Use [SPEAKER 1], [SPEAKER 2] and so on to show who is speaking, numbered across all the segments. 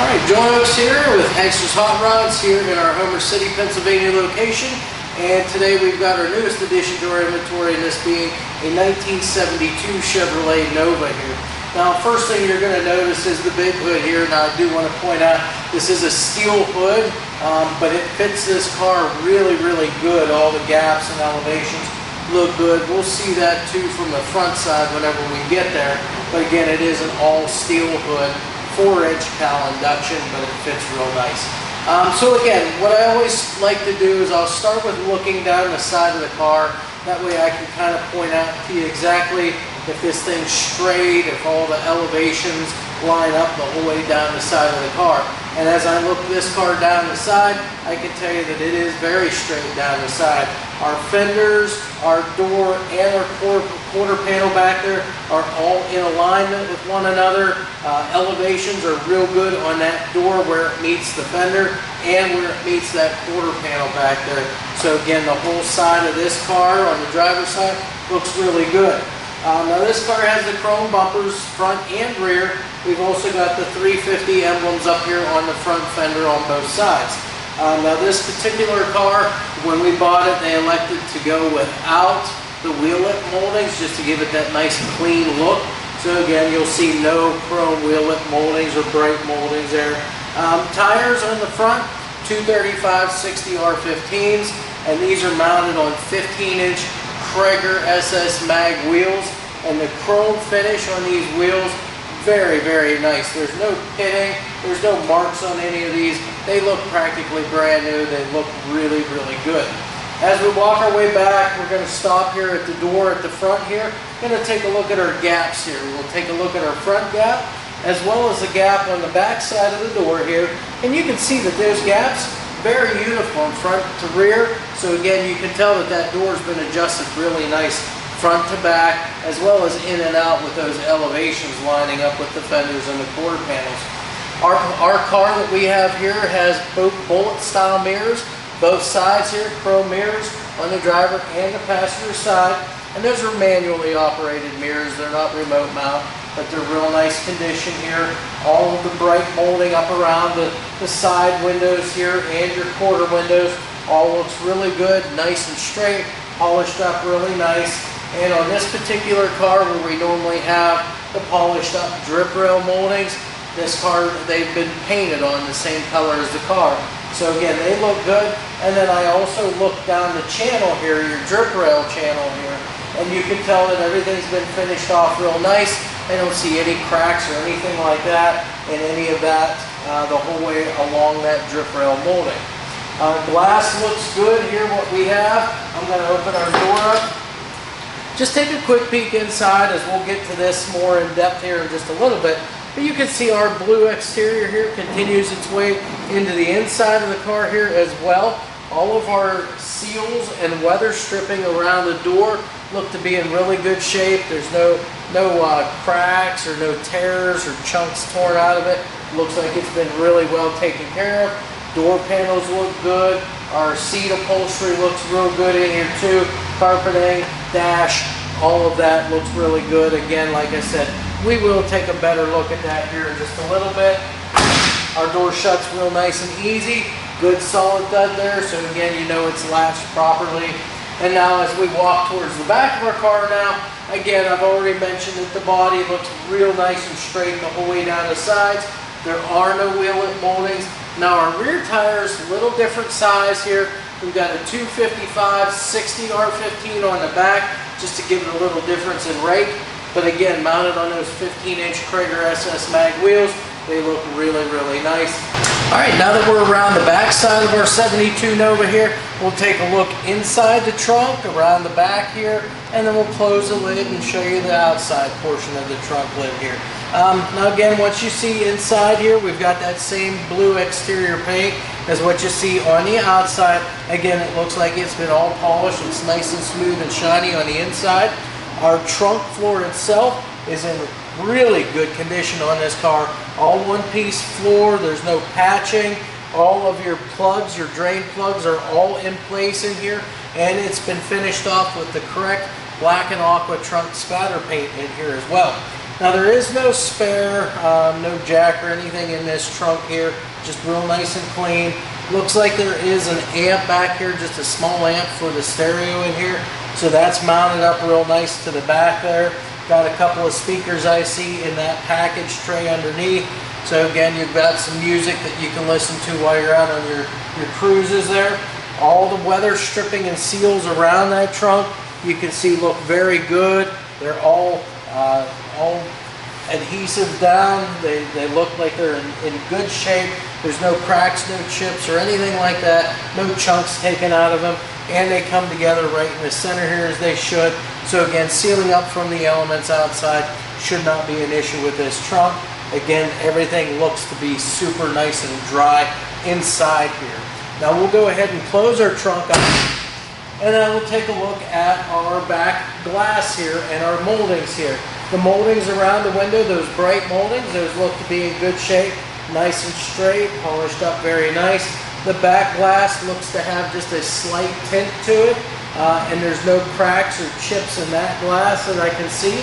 [SPEAKER 1] All right, John Oaks here with Hankster's Hot Rods here in our Homer City, Pennsylvania location. And today we've got our newest addition to our inventory, and this being a 1972 Chevrolet Nova here. Now, first thing you're going to notice is the big hood here. Now, I do want to point out this is a steel hood, um, but it fits this car really, really good. All the gaps and elevations look good. We'll see that too from the front side whenever we get there. But again, it is an all steel hood four inch cowl induction, but it fits real nice. Um, so again, what I always like to do is I'll start with looking down the side of the car. That way I can kind of point out to you exactly if this thing's straight, if all the elevations line up the whole way down the side of the car. And as I look this car down the side, I can tell you that it is very straight down the side. Our fenders, our door, and our quarter, quarter panel back there are all in alignment with one another. Uh, elevations are real good on that door where it meets the fender and where it meets that quarter panel back there. So again, the whole side of this car on the driver's side looks really good. Um, now this car has the chrome bumpers front and rear. We've also got the 350 emblems up here on the front fender on both sides. Um, now this particular car, when we bought it, they elected to go without the wheel lip moldings just to give it that nice clean look. So again, you'll see no chrome wheel lip moldings or brake moldings there. Um, tires on the front, 235 60 R15s, and these are mounted on 15-inch Cragar SS Mag wheels. And the chrome finish on these wheels very, very nice. There's no pitting, there's no marks on any of these. They look practically brand new. They look really, really good. As we walk our way back, we're going to stop here at the door at the front here. Going to take a look at our gaps here. We'll take a look at our front gap as well as the gap on the back side of the door here. And you can see that those gaps very uniform front to rear. So again, you can tell that that door's been adjusted really nice front to back, as well as in and out with those elevations lining up with the fenders and the quarter panels. Our, our car that we have here has both bullet style mirrors, both sides here, chrome mirrors on the driver and the passenger side. And those are manually operated mirrors. They're not remote mount, but they're real nice condition here. All of the bright molding up around the, the side windows here and your quarter windows all looks really good, nice and straight, polished up really nice. And on this particular car where we normally have the polished up drip rail moldings, this car, they've been painted on the same color as the car. So again, they look good. And then I also look down the channel here, your drip rail channel here, and you can tell that everything's been finished off real nice. I don't see any cracks or anything like that in any of that uh, the whole way along that drip rail molding. Uh, glass looks good here, what we have. I'm going to open our door up just take a quick peek inside as we'll get to this more in depth here in just a little bit. But you can see our blue exterior here continues its way into the inside of the car here as well. All of our seals and weather stripping around the door look to be in really good shape. There's no no uh, cracks or no tears or chunks torn out of it. Looks like it's been really well taken care of. Door panels look good. Our seat upholstery looks real good in here too. Carpeting, dash, all of that looks really good. Again, like I said, we will take a better look at that here in just a little bit. Our door shuts real nice and easy. Good solid thud there, so again, you know it's latched properly. And now as we walk towards the back of our car now, again, I've already mentioned that the body looks real nice and straight the whole way down the sides. There are no wheel lip moldings. Now our rear tires, a little different size here. We've got a 255 60 R15 on the back just to give it a little difference in rake. But again, mounted on those 15-inch Cragar SS mag wheels, they look really, really nice. All right, now that we're around the back side of our 72 Nova here, we'll take a look inside the trunk, around the back here, and then we'll close the lid and show you the outside portion of the trunk lid here. Um, now again, once you see inside here, we've got that same blue exterior paint as what you see on the outside. Again, it looks like it's been all polished. It's nice and smooth and shiny on the inside. Our trunk floor itself is in really good condition on this car. All one piece floor, there's no patching. All of your plugs, your drain plugs are all in place in here and it's been finished off with the correct black and aqua trunk spatter paint in here as well. Now there is no spare, um, no jack or anything in this trunk here, just real nice and clean. Looks like there is an amp back here, just a small amp for the stereo in here. So that's mounted up real nice to the back there. Got a couple of speakers I see in that package tray underneath. So again, you've got some music that you can listen to while you're out on your, your cruises there. All the weather stripping and seals around that trunk, you can see look very good. They're all, uh, all adhesive down. They, they look like they're in, in good shape. There's no cracks, no chips or anything like that. No chunks taken out of them. And they come together right in the center here as they should. So again, sealing up from the elements outside should not be an issue with this trunk. Again, everything looks to be super nice and dry inside here. Now we'll go ahead and close our trunk up and then we'll take a look at our back glass here and our moldings here. The moldings around the window, those bright moldings, those look to be in good shape, nice and straight, polished up very nice. The back glass looks to have just a slight tint to it, uh, and there's no cracks or chips in that glass that I can see.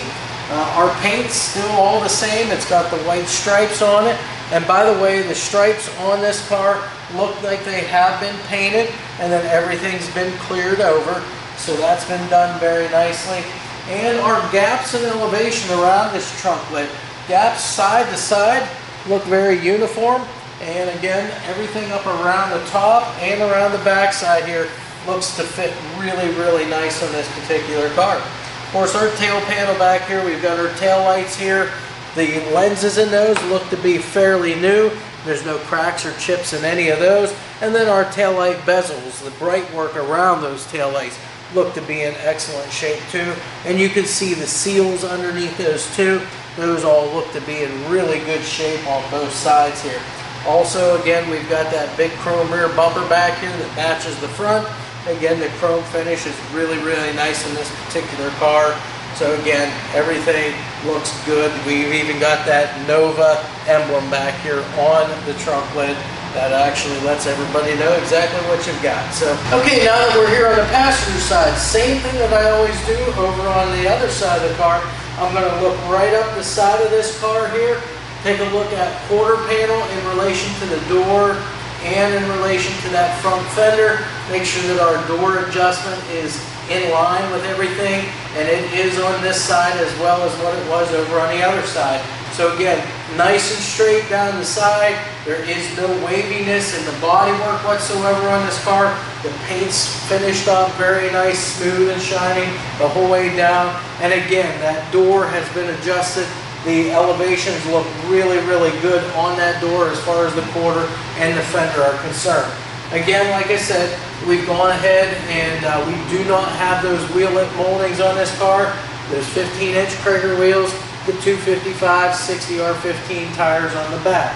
[SPEAKER 1] Uh, our paint's still all the same. It's got the white stripes on it. And by the way, the stripes on this car look like they have been painted and then everything's been cleared over. So that's been done very nicely and our gaps in elevation around this trunk lid. Gaps side to side look very uniform and again everything up around the top and around the back side here looks to fit really really nice on this particular car. Of course our tail panel back here we've got our tail lights here. The lenses in those look to be fairly new. There's no cracks or chips in any of those. And then our tail light bezels, the bright work around those tail lights look to be in excellent shape too. And you can see the seals underneath those too. Those all look to be in really good shape on both sides here. Also, again, we've got that big chrome rear bumper back here that matches the front. Again, the chrome finish is really, really nice in this particular car. So again, everything looks good. We've even got that Nova emblem back here on the trunk lid that actually lets everybody know exactly what you've got. So, okay, now that we're here on the passenger side, same thing that I always do over on the other side of the car. I'm going to look right up the side of this car here, take a look at quarter panel in relation to the door and in relation to that front fender. Make sure that our door adjustment is in line with everything and it is on this side as well as what it was over on the other side. So again, nice and straight down the side. There is no waviness in the bodywork whatsoever on this car. The paint's finished up very nice, smooth and shiny the whole way down. And again, that door has been adjusted. The elevations look really, really good on that door as far as the quarter and the fender are concerned. Again, like I said, we've gone ahead and uh, we do not have those wheel lip moldings on this car. Those 15 inch Cragar wheels the 255 60R15 tires on the back.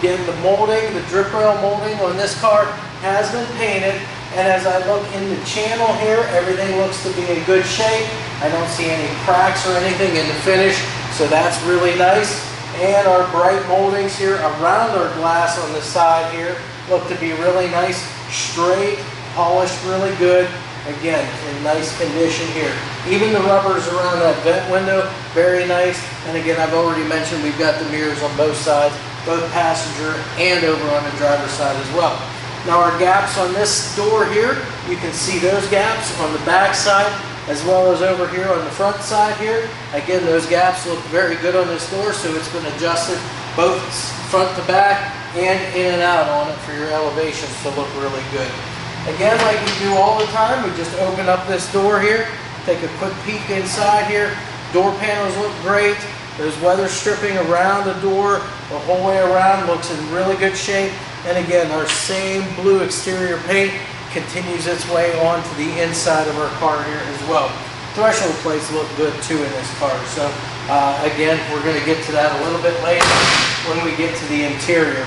[SPEAKER 1] Again, the molding, the drip rail molding on this car has been painted and as I look in the channel here, everything looks to be in good shape. I don't see any cracks or anything in the finish, so that's really nice. And our bright moldings here around our glass on the side here look to be really nice, straight, polished really good. Again, in nice condition here. Even the rubbers around that vent window, very nice. And again, I've already mentioned we've got the mirrors on both sides, both passenger and over on the driver's side as well. Now our gaps on this door here, you can see those gaps on the back side as well as over here on the front side here. Again, those gaps look very good on this door, so it's been adjusted both front to back and in and out on it for your elevations to look really good. Again, like we do all the time, we just open up this door here, take a quick peek inside here. Door panels look great. There's weather stripping around the door the whole way around, looks in really good shape. And again, our same blue exterior paint continues its way onto the inside of our car here as well. Threshold plates look good too in this car. So uh, again, we're going to get to that a little bit later when we get to the interior.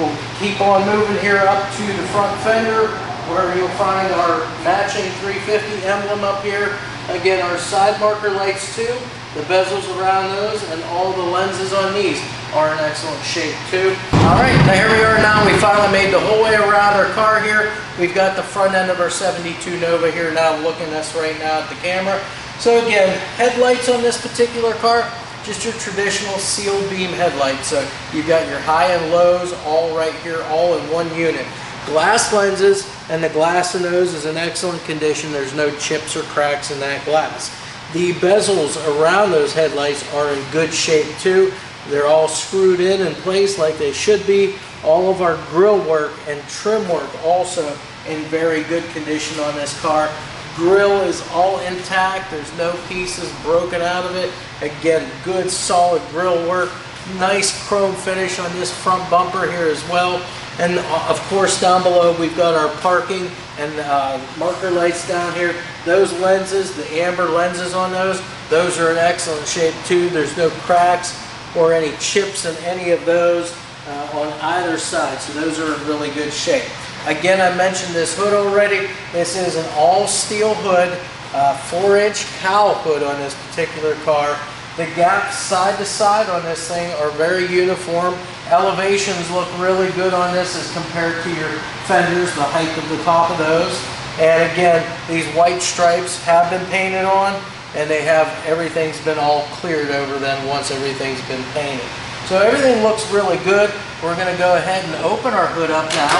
[SPEAKER 1] We'll keep on moving here up to the front fender where you'll find our matching 350 emblem up here. Again, our side marker lights too, the bezels around those, and all the lenses on these are in excellent shape too. All right, now here we are now. We finally made the whole way around our car here. We've got the front end of our 72 Nova here now looking at us right now at the camera. So again, headlights on this particular car, just your traditional sealed beam headlights. So you've got your high and lows all right here, all in one unit. Glass lenses, and the glass in those is in excellent condition. There's no chips or cracks in that glass. The bezels around those headlights are in good shape too. They're all screwed in in place like they should be. All of our grill work and trim work also in very good condition on this car. Grill is all intact. There's no pieces broken out of it. Again, good solid grill work. Nice chrome finish on this front bumper here as well. And uh, of course down below we've got our parking and uh, marker lights down here. Those lenses, the amber lenses on those, those are in excellent shape too. There's no cracks or any chips in any of those uh, on either side. So those are in really good shape. Again, I mentioned this hood already. This is an all steel hood, uh, four inch cowl hood on this particular car. The gaps side to side on this thing are very uniform. Elevations look really good on this as compared to your fenders, the height of the top of those. And again, these white stripes have been painted on and they have, everything's been all cleared over then once everything's been painted. So everything looks really good. We're going to go ahead and open our hood up now.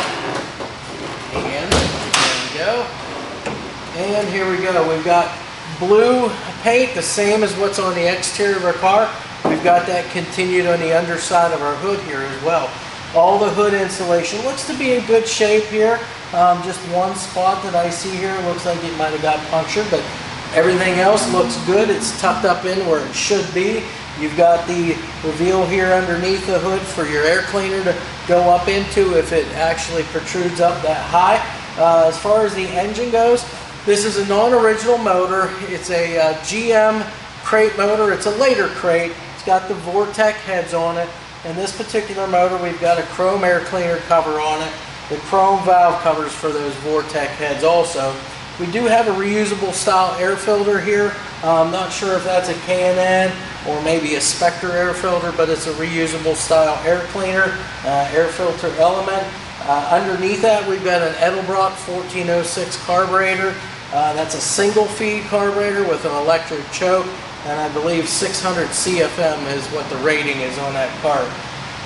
[SPEAKER 1] And there we go. And here we go. We've got blue paint, the same as what's on the exterior of our car. We've got that continued on the underside of our hood here as well. All the hood insulation looks to be in good shape here. Um, just one spot that I see here looks like it might have got punctured, but Everything else looks good. It's tucked up in where it should be. You've got the reveal here underneath the hood for your air cleaner to go up into if it actually protrudes up that high. Uh, as far as the engine goes, this is a non-original motor. It's a uh, GM crate motor. It's a later crate. It's got the Vortec heads on it. In this particular motor, we've got a chrome air cleaner cover on it. The chrome valve covers for those Vortec heads also. We do have a reusable style air filter here. Uh, I'm not sure if that's a K&N or maybe a Spectre air filter, but it's a reusable style air cleaner, uh, air filter element. Uh, underneath that, we've got an Edelbrock 1406 carburetor. Uh, that's a single feed carburetor with an electric choke, and I believe 600 CFM is what the rating is on that car.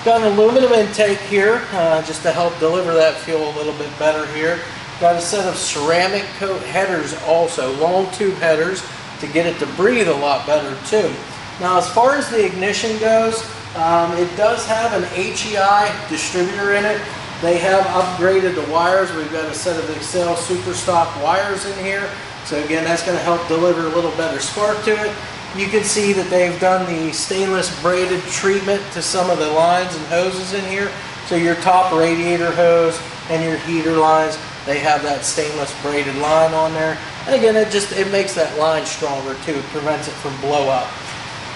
[SPEAKER 1] Got an aluminum intake here, uh, just to help deliver that fuel a little bit better here. Got a set of ceramic coat headers also, long tube headers to get it to breathe a lot better too. Now as far as the ignition goes, um, it does have an HEI distributor in it. They have upgraded the wires. We've got a set of Accel super stock wires in here. So again, that's going to help deliver a little better spark to it. You can see that they've done the stainless braided treatment to some of the lines and hoses in here. So your top radiator hose and your heater lines they have that stainless braided line on there. And again, it just it makes that line stronger too. It prevents it from blow up.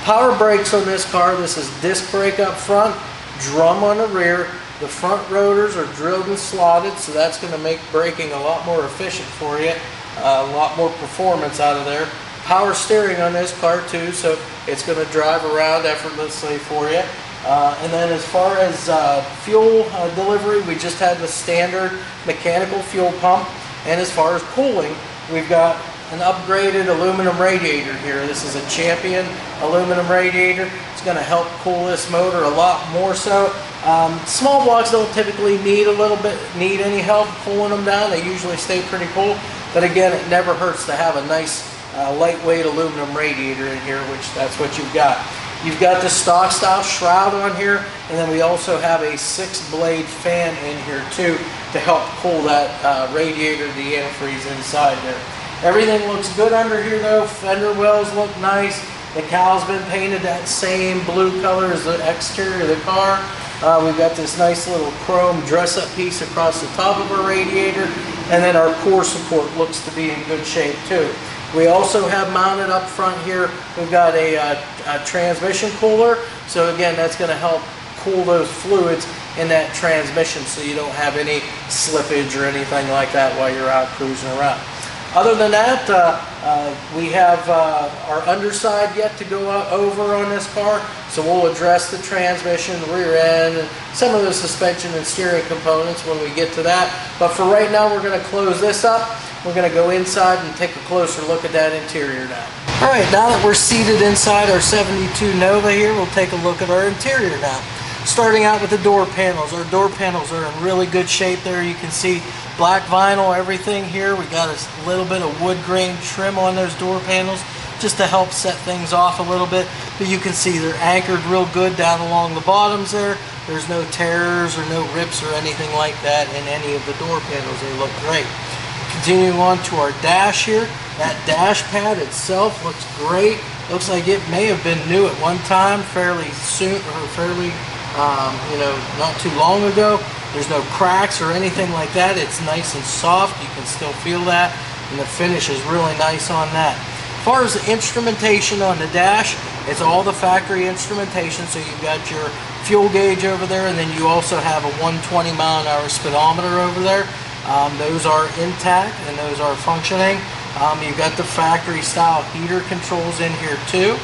[SPEAKER 1] Power brakes on this car. This is disc brake up front, drum on the rear. The front rotors are drilled and slotted, so that's going to make braking a lot more efficient for you. Uh, a lot more performance out of there. Power steering on this car too, so it's going to drive around effortlessly for you. Uh, and then as far as uh, fuel uh, delivery, we just had the standard mechanical fuel pump. And as far as cooling, we've got an upgraded aluminum radiator here. This is a Champion aluminum radiator. It's going to help cool this motor a lot more so. Um, small blocks don't typically need a little bit, need any help cooling them down. They usually stay pretty cool. But again, it never hurts to have a nice uh, lightweight aluminum radiator in here, which that's what you've got. You've got the stock style shroud on here, and then we also have a six blade fan in here too to help cool that uh, radiator, the antifreeze inside there. Everything looks good under here though. Fender wells look nice. The cowl's been painted that same blue color as the exterior of the car. Uh, we've got this nice little chrome dress-up piece across the top of our radiator, and then our core support looks to be in good shape too. We also have mounted up front here, we've got a, uh, a transmission cooler. So again, that's going to help cool those fluids in that transmission so you don't have any slippage or anything like that while you're out cruising around. Other than that, uh, uh, we have uh, our underside yet to go over on this car, so we'll address the transmission, the rear end, and some of the suspension and steering components when we get to that. But for right now, we're going to close this up. We're going to go inside and take a closer look at that interior now. All right, now that we're seated inside our 72 Nova here, we'll take a look at our interior now. Starting out with the door panels. Our door panels are in really good shape there. You can see black vinyl, everything here. We got a little bit of wood grain trim on those door panels just to help set things off a little bit. But you can see they're anchored real good down along the bottoms there. There's no tears or no rips or anything like that in any of the door panels. They look great. Continuing on to our dash here. That dash pad itself looks great. Looks like it may have been new at one time, fairly soon, or fairly, um, you know, not too long ago. There's no cracks or anything like that. It's nice and soft. You can still feel that. And the finish is really nice on that. As far as the instrumentation on the dash, it's all the factory instrumentation. So you've got your fuel gauge over there, and then you also have a 120 mile an hour speedometer over there. Um, those are intact and those are functioning. Um, you've got the factory style heater controls in here too.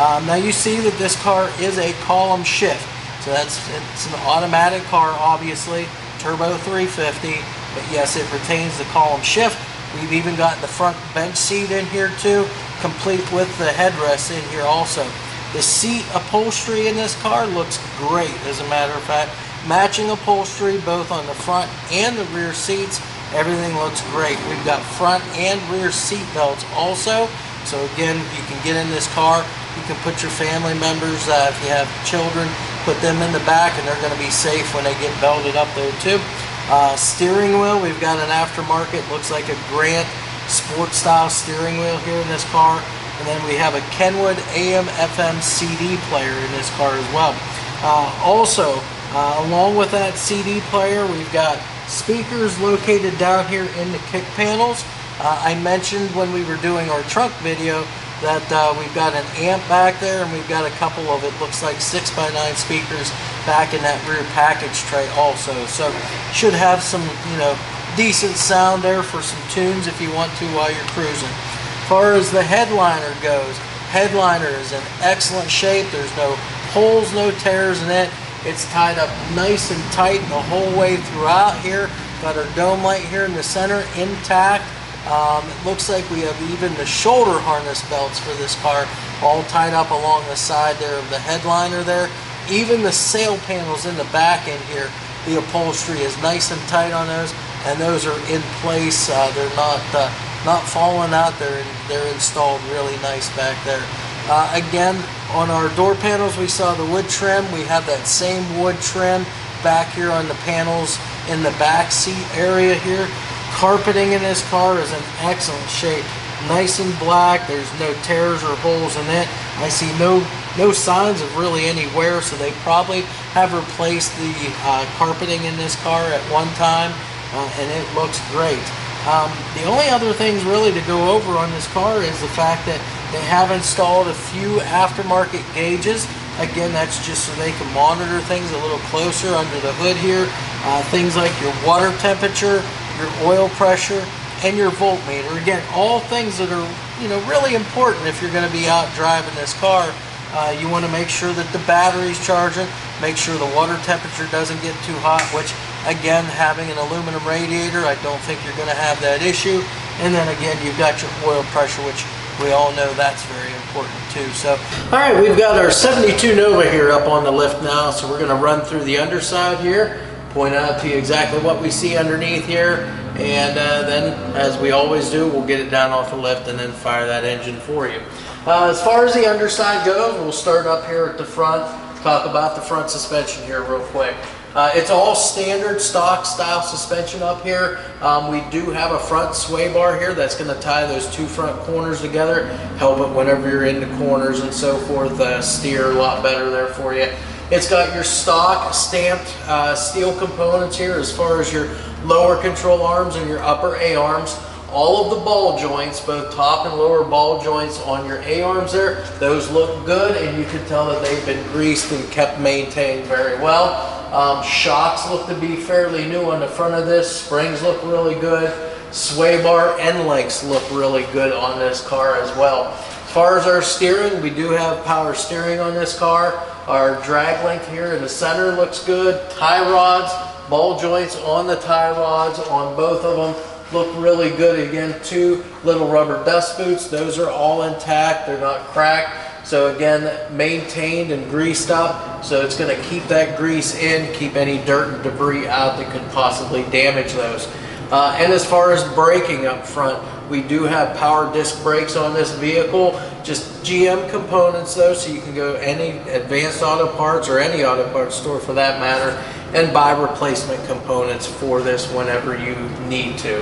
[SPEAKER 1] Um, now you see that this car is a column shift. So that's it's an automatic car obviously, turbo 350, but yes it retains the column shift. We've even got the front bench seat in here too, complete with the headrest in here also. The seat upholstery in this car looks great as a matter of fact. Matching upholstery both on the front and the rear seats Everything looks great. We've got front and rear seat belts also. So again, you can get in this car. You can put your family members, uh, if you have children, put them in the back and they're going to be safe when they get belted up there too. Uh, steering wheel, we've got an aftermarket, looks like a Grant sport style steering wheel here in this car. And then we have a Kenwood AM FM CD player in this car as well. Uh, also, uh, along with that CD player, we've got Speakers located down here in the kick panels. Uh, I mentioned when we were doing our trunk video that uh, we've got an amp back there and we've got a couple of it looks like 6 by 9 speakers back in that rear package tray also. So should have some, you know, decent sound there for some tunes if you want to while you're cruising. As far as the headliner goes, headliner is in excellent shape. There's no holes, no tears in it. It's tied up nice and tight the whole way throughout here. Got our dome light here in the center intact. Um, it looks like we have even the shoulder harness belts for this car all tied up along the side there of the headliner there. Even the sail panels in the back end here, the upholstery is nice and tight on those and those are in place. Uh, they're not uh, not falling out. They're, they're installed really nice back there. Uh, again, on our door panels, we saw the wood trim. We have that same wood trim back here on the panels in the back seat area here. Carpeting in this car is in excellent shape. Nice and black. There's no tears or holes in it. I see no no signs of really any wear, so they probably have replaced the uh, carpeting in this car at one time, uh, and it looks great. Um, the only other things really to go over on this car is the fact that they have installed a few aftermarket gauges. Again, that's just so they can monitor things a little closer under the hood here. Uh, things like your water temperature, your oil pressure, and your voltmeter. Again, all things that are you know really important if you're going to be out driving this car. Uh, you want to make sure that the battery's charging, make sure the water temperature doesn't get too hot, which again, having an aluminum radiator, I don't think you're going to have that issue. And then again, you've got your oil pressure, which we all know that's very important too. So, all right, we've got our 72 Nova here up on the lift now. So we're going to run through the underside here, point out to you exactly what we see underneath here. And uh, then, as we always do, we'll get it down off the lift and then fire that engine for you. Uh, as far as the underside goes, we'll start up here at the front, talk about the front suspension here real quick. Uh, it's all standard stock style suspension up here. Um, we do have a front sway bar here that's going to tie those two front corners together, help it whenever you're in the corners and so forth, uh, steer a lot better there for you. It's got your stock stamped uh, steel components here as far as your lower control arms and your upper A-arms. All of the ball joints, both top and lower ball joints on your A-arms there, those look good and you can tell that they've been greased and kept maintained very well. Um, shocks look to be fairly new on the front of this. Springs look really good. Sway bar end links look really good on this car as well. As far as our steering, we do have power steering on this car. Our drag link here in the center looks good. Tie rods, ball joints on the tie rods on both of them. look really good. Again, two little rubber dust boots. Those are all intact. They're not cracked. So again, maintained and greased up. So it's going to keep that grease in, keep any dirt and debris out that could possibly damage those. Uh, and as far as braking up front, we do have power disc brakes on this vehicle, just GM components though, so you can go any advanced auto parts or any auto parts store for that matter, and buy replacement components for this whenever you need to.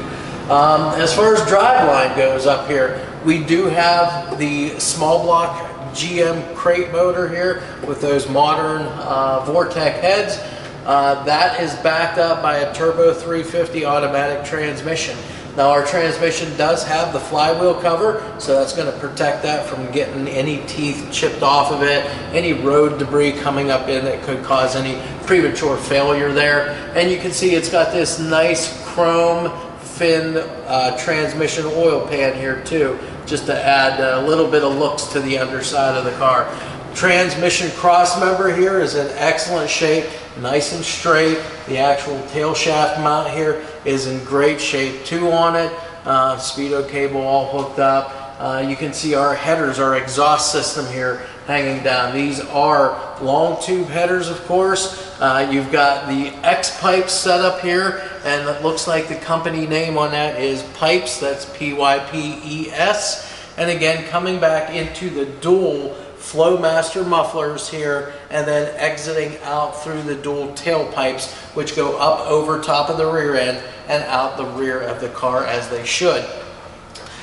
[SPEAKER 1] Um, as far as driveline goes up here, we do have the small block GM crate motor here with those modern uh, Vortec heads. Uh, that is backed up by a Turbo 350 automatic transmission. Now our transmission does have the flywheel cover, so that's going to protect that from getting any teeth chipped off of it, any road debris coming up in that could cause any premature failure there. And you can see it's got this nice chrome fin uh, transmission oil pan here too, just to add a little bit of looks to the underside of the car. Transmission cross member here is in excellent shape, nice and straight. The actual tail shaft mount here is in great shape too on it. Uh, speedo cable all hooked up. Uh, you can see our headers, our exhaust system here hanging down. These are long tube headers, of course. Uh, you've got the X pipes set up here, and it looks like the company name on that is Pypes. That's P-Y-P-E-S. And again, coming back into the dual Flowmaster mufflers here and then exiting out through the dual tailpipes which go up over top of the rear end and out the rear of the car as they should.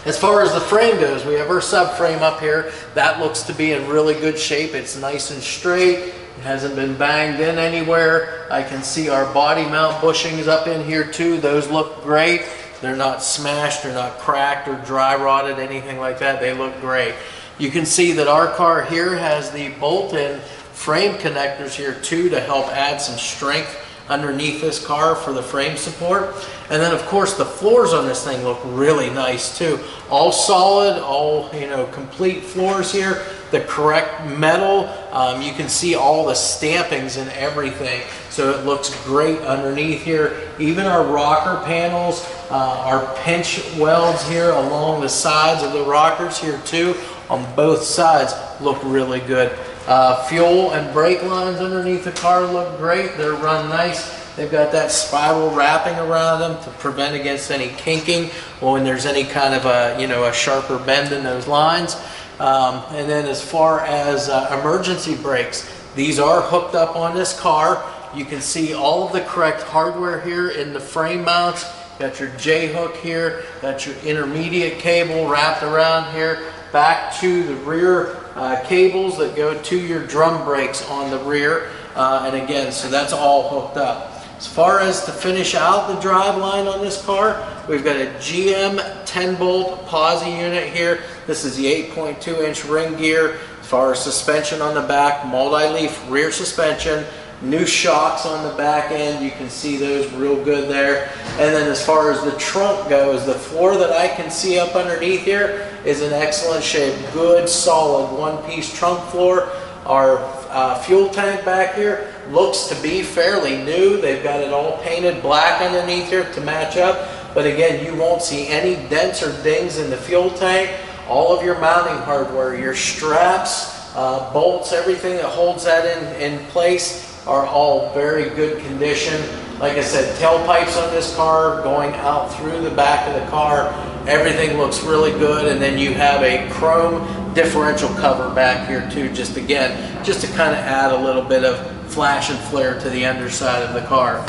[SPEAKER 1] As far as the frame goes, we have our subframe up here. That looks to be in really good shape. It's nice and straight. It hasn't been banged in anywhere. I can see our body mount bushings up in here too. Those look great. They're not smashed, they're not cracked or dry rotted, anything like that. They look great. You can see that our car here has the bolt-in frame connectors here too to help add some strength underneath this car for the frame support. And then of course the floors on this thing look really nice too. All solid, all you know, complete floors here. The correct metal. Um, you can see all the stampings and everything. So it looks great underneath here. Even our rocker panels, uh, our pinch welds here along the sides of the rockers here too on both sides look really good. Uh, fuel and brake lines underneath the car look great. They're run nice. They've got that spiral wrapping around them to prevent against any kinking or when there's any kind of a, you know, a sharper bend in those lines. Um, and then as far as uh, emergency brakes, these are hooked up on this car. You can see all of the correct hardware here in the frame mounts. Got your J-hook here, got your intermediate cable wrapped around here back to the rear uh, cables that go to your drum brakes on the rear. Uh, and again, so that's all hooked up. As far as to finish out the drive line on this car, we've got a GM 10 bolt posi unit here. This is the 8.2 inch ring gear. As far as suspension on the back, multi-leaf rear suspension, new shocks on the back end. You can see those real good there. And then as far as the trunk goes, the floor that I can see up underneath here is in excellent shape. Good, solid, one-piece trunk floor. Our uh, fuel tank back here looks to be fairly new. They've got it all painted black underneath here to match up. But again, you won't see any dents or dings in the fuel tank. All of your mounting hardware, your straps, uh, bolts, everything that holds that in, in place are all very good condition. Like I said, tailpipes on this car going out through the back of the car. Everything looks really good. And then you have a chrome differential cover back here too, just again, just to kind of add a little bit of flash and flare to the underside of the car.